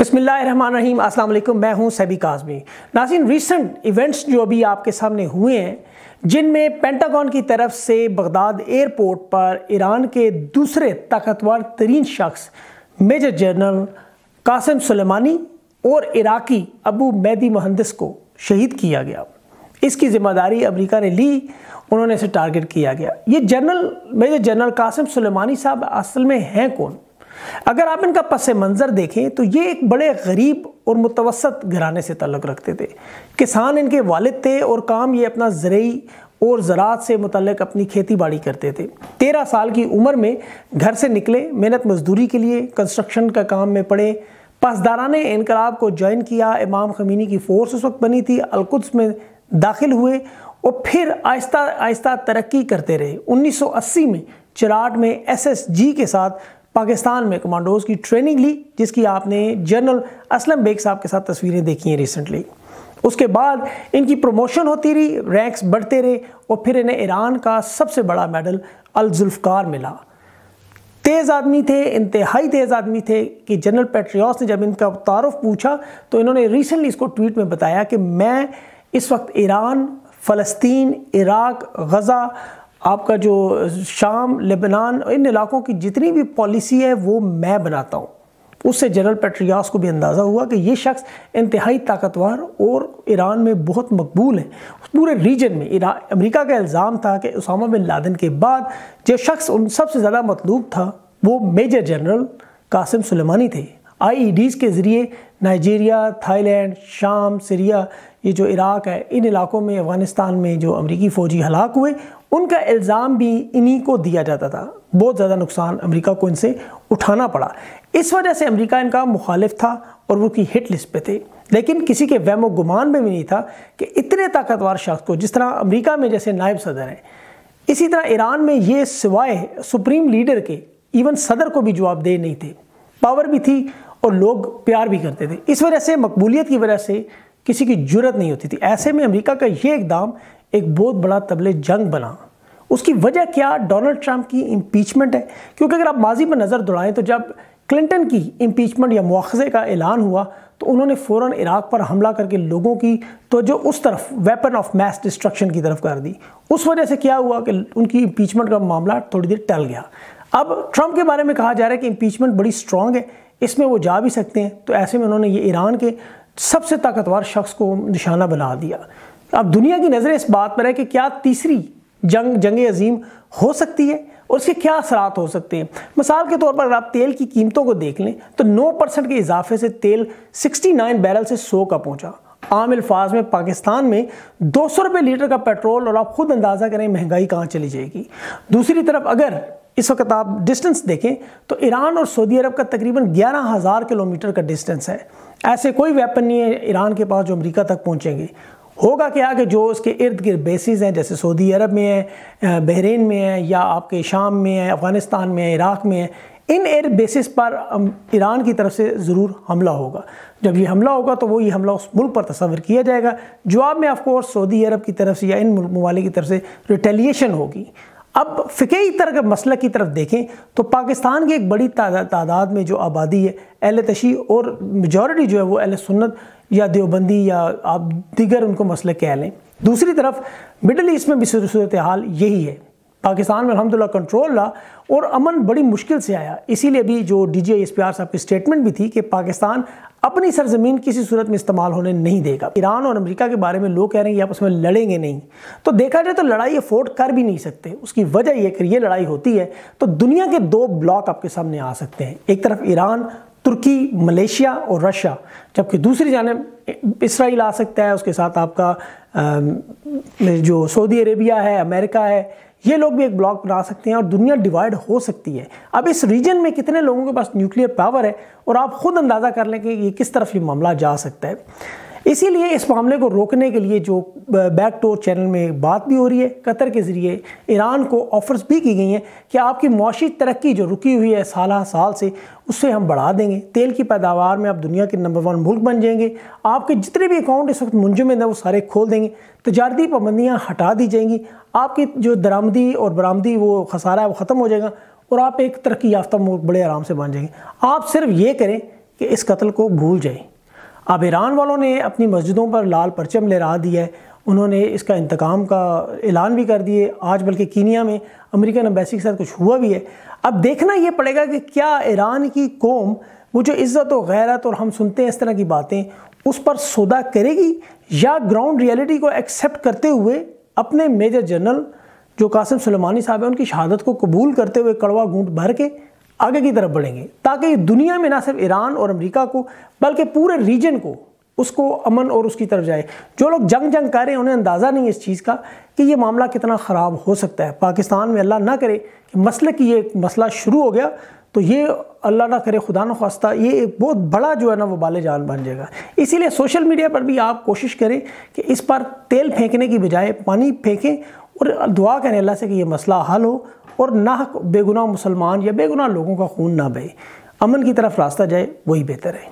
بسم اللہ الرحمن الرحیم، السلام علیکم، میں ہوں سیبی کاظمی۔ ناظرین ریسنٹ ایونٹس جو ابھی آپ کے سامنے ہوئے ہیں، جن میں پینٹاگون کی طرف سے بغداد ایئرپورٹ پر ایران کے دوسرے طاقتور ترین شخص میجر جنرل قاسم سلیمانی اور عراقی ابو میدی مہندس کو شہید کیا گیا۔ اس کی ذمہ داری امریکہ نے لی، انہوں نے اسے ٹارگٹ کیا گیا۔ یہ general major general Qasem Soleimani صاحب اصل میں ہیں کون؟ اگر آپ ان کا پس منظر دیکھیں تو یہ ایک بڑے غریب اور متوسط گھرانے سے تعلق رکھتے تھے۔ کسان ان کے والد تھے اور کام یہ اپنا زرعی اور زراعت سے متعلق اپنی کھیتی باڑی کرتے تھے۔ تیرہ سال کی عمر میں گھر سے نکلے، محنت مزدوری کے لیے کنسٹرکشن کا کام میں پڑے۔ پاسداران نے انقلاب کو جوائن کیا، امام خمینی کی فورس اس وقت بنی تھی، القدس میں داخل ہوئے اور پھر آہستہ آہستہ ترقی کرتے رہے۔ انیس سو اسی میں چراٹ میں ایس ایس جی کے ساتھ پاکستان میں کمانڈوز کی ٹریننگ لی، جس کی آپ نے جنرل اسلم بیگ صاحب کے ساتھ تصویریں دیکھی ہیں ریسنٹلی اس کے بعد ان کی پروموشن ہوتی رہی رینکس بڑھتے رہے اور پھر انہیں ایران کا سب سے بڑا میڈل الزلفکار ملا۔ تیز آدمی تھے، انتہائی تیز آدمی تھے کہ جنرل پیٹریوس نے جب ان کا تعارف پوچھا تو انہوں نے ریسنٹلی اس کو ٹویٹ میں بتایا کہ میں اس وقت ایران، فلسطین، عراق، غزہ آپ کا جو شام، لبنان، ان علاقوں کی جتنی بھی پالیسی ہے، وہ میں بناتا ہوں۔ اس سے جنرل پیٹریاس کو بھی اندازہ ہوا کہ یہ شخص انتہائی طاقتور اور ایران میں بہت مقبول ہے۔ پورے ریجن میں امریکہ کا الزام تھا کہ اسامہ بن لادن کے بعد جو شخص ان سب سے زیادہ مطلوب تھا، وہ میجر جنرل قاسم سلیمانی تھے۔ آئی ای ڈیز کے ذریعے نائجیریا تھائی لینڈ شام سریا یہ جو عراق ہے، ان علاقوں میں، افغانستان میں جو امریکی فوجی ہلاک ہوئے، ان کا الزام بھی انہی کو دیا جاتا تھا۔ بہت زیادہ نقصان امریکہ کو ان سے اٹھانا پڑا۔ اس وجہ سے امریکہ ان کا مخالف تھا اور وہ کی ہٹ لسٹ پہ تھے۔ لیکن کسی کے وہم و گمان میں بھی نہیں تھا کہ اتنے طاقتور شخص کو، جس طرح امریکہ میں جیسے نائب صدر ہیں، اسی طرح ایران میں یہ سوائے سپریم لیڈر کے، ایون صدر کو بھی جواب دے نہیں تھے۔ پاور بھی تھی اور لوگ پیار بھی کرتے تھے۔ اس وجہ سے، مقبولیت کی وجہ سے کسی کی جرت نہیں ہوتی تھی۔ ایسے میں امریکہ کا یہ اقدام ایک بہت بڑا تبل جنگ بنا۔ اس کی وجہ کیا؟ ڈونلڈ ٹرمپ کی امپیچمنٹ ہے۔ کیونکہ اگر آپ ماضی پر نظر دوڑائیں تو جب کلنٹن کی امپیچمنٹ یا مواخذے کا اعلان ہوا تو انہوں نے فوراً عراق پر حملہ کر کے لوگوں کی توجہ اس طرف ویپن آف میس ڈسٹرکشن کی طرف کر دی۔ اس وجہ سے کیا ہوا کہ ان کی امپیچمنٹ کا معاملہ تھوڑی دیر ٹل گیا۔ اب ٹرمپ کے بارے میں کہا جا رہا ہے کہ امپیچمنٹ بڑی سٹرونگ ہے۔ اس میں وہ جا بھی سکتے ہیں۔ تو ایسے میں انہوں نے یہ ایران کے سب سے طاقتور شخص کو نشانہ بنا دیا۔ اب دنیا کی نظریں اس بات پر ہے کہ کیا تیسری جنگ جنگ عظیم ہو سکتی ہے اور اس کے کیا اثرات ہو سکتے ہیں۔ مثال کے طور پر اگر آپ تیل کی قیمتوں کو دیکھ لیں تو نو پرسنٹ کے اضافے سے تیل سکسٹی نائن بیرل سے سو کا پہنچا۔ عام الفاظ میں پاکستان میں دو سو روپے لیٹر کا پیٹرول اور آپ خود اندازہ کریں مہنگائی کہاں چلی جائے گی۔ دوسری طرف اگر اس وقت آپ ڈسٹنس دیکھیں تو ایران اور سعودی عرب کا تقریباً گیارہ ہزار کلومیٹر کا ڈسٹنس ہے۔ ایسے کوئی ویپن نہیں ہے ایران کے پاس جو امریکہ تک پہنچیں گے۔ ہوگا کیا کہ جو اس کے ارد گرد بیسز ہیں، جیسے سعودی عرب میں ہے بحرین میں ہے یا آپ کے شام میں ہے افغانستان میں ہے عراق میں ہے ان ایئر بیسز پر ایران کی طرف سے ضرور حملہ ہوگا۔ جب یہ حملہ ہوگا تو وہ یہ حملہ اس ملک پر تصور کیا جائے گا۔ جواب میں آف کورس سعودی عرب کی طرف سے یا ان ممالک کی طرف سے ریٹیلیشن ہوگی۔ اب فقہی طرح مسئلہ کی طرف دیکھیں تو پاکستان کی ایک بڑی تعداد میں جو آبادی ہے، اہل تشیع اور میجورٹی جو ہے وہ اہل سنت یا دیوبندی یا آپ دیگر ان کو مسئلہ کہہ لیں۔ دوسری طرف مڈل ایسٹ میں بھی صورتحال یہی ہے۔ پاکستان میں الحمدللہ کنٹرول رہا اور امن بڑی مشکل سے آیا۔ اسی لیے بھی جو D G S P R صاحب کی سٹیٹمنٹ بھی تھی کہ پاکستان اپنی سرزمین کسی صورت میں استعمال ہونے نہیں دے گا۔ ایران اور امریکہ کے بارے میں لوگ کہہ رہے ہیں کہ آپ اس میں لڑیں گے نہیں۔ تو دیکھا جائے تو لڑائی افورڈ کر بھی نہیں سکتے۔ اس کی وجہ یہ کہ یہ لڑائی ہوتی ہے تو دنیا کے دو بلاک آپ کے سامنے آ سکتے ہیں۔ ایک طرف ایران، ترکی، ملیشیا اور رشیا۔ جبکہ دوسری جانب اسرائیل آ سکتا ہے، اس کے ساتھ آپ کا جو سعودی عربیہ ہے، امریکہ ہے یہ لوگ بھی ایک بلاک بنا سکتے ہیں اور دنیا ڈیوائیڈ ہو سکتی ہے۔ اب اس ریجن میں کتنے لوگوں کے پاس نیوکلیر پاور ہے اور آپ خود اندازہ کر لیں کہ یہ کس طرف یہ معاملہ جا سکتا ہے۔ اسی لیے اس معاملے کو روکنے کے لیے جو بیک ٹور چینل میں بات بھی ہو رہی ہے، قطر کے ذریعے ایران کو آفرز بھی کی گئی ہیں کہ آپ کی معاشی ترقی جو رکی ہوئی ہے سالہ سال سے، اس سے ہم بڑھا دیں گے۔ تیل کی پیداوار میں آپ دنیا کے نمبر ون ملک بن جائیں گے۔ آپ کے جتنے بھی اکاؤنٹ اس وقت منجمد ہیں، وہ سارے کھول دیں گے۔ تجارتی پابندیاں ہٹا دی جائیں گی۔ آپ کی جو درآمدی اور برآمدی وہ خسارہ ہے، وہ ختم ہو جائے گا اور آپ ایک ترقی یافتہ ملک بڑے آرام سے بن جائیں گے۔ آپ صرف یہ کریں کہ اس قتل کو بھول جائیں۔ اب ایران والوں نے اپنی مسجدوں پر لال پرچم لہرا دیا ہے۔ انہوں نے اس کا انتقام کا اعلان بھی کر دیے۔ آج بلکہ کینیا میں امریکن امبیسی کے ساتھ کچھ ہوا بھی ہے۔ اب دیکھنا یہ پڑے گا کہ کیا ایران کی قوم وہ جو عزت و غیرت اور ہم سنتے ہیں اس طرح کی باتیں اس پر سودا کرے گی یا گراؤنڈ ریئلٹی کو ایکسیپٹ کرتے ہوئے اپنے میجر جنرل جو قاسم سلیمانی صاحب ہیں، ان کی شہادت کو قبول کرتے ہوئے کڑوا گونٹ بھر کے آگے کی طرف بڑھیں گے۔ تاکہ دنیا میں نہ صرف ایران اور امریکہ کو، بلکہ پورے ریجن کو، اس کو امن اور اس کی طرف جائے۔ جو لوگ جنگ جنگ کر رہے ہیں، انہیں اندازہ نہیں ہے اس چیز کا کہ یہ معاملہ کتنا خراب ہو سکتا ہے۔ پاکستان میں اللہ نہ کرے کہ مسئلے کی یہ مسئلہ شروع ہو گیا، تو یہ اللہ نہ کرے، خدا نہ خواستہ یہ ایک بہت بڑا جو ہے نا، وہ بال جان بن جائے گا۔ اسی لیے سوشل میڈیا پر بھی آپ کوشش کریں کہ اس پر تیل پھینکنے کی بجائے پانی پھینکیں اور دعا کریں اللہ سے کہ یہ مسئلہ حل ہو اور نہ بے گناہ مسلمان یا بے گناہ لوگوں کا خون نہ بہے۔ امن کی طرف راستہ جائے، وہی بہتر ہے۔